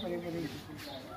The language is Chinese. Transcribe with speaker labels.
Speaker 1: பறி பறி பாப்பா